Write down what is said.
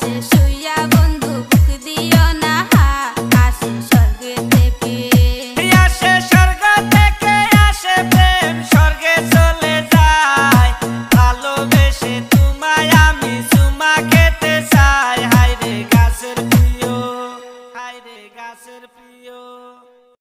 This so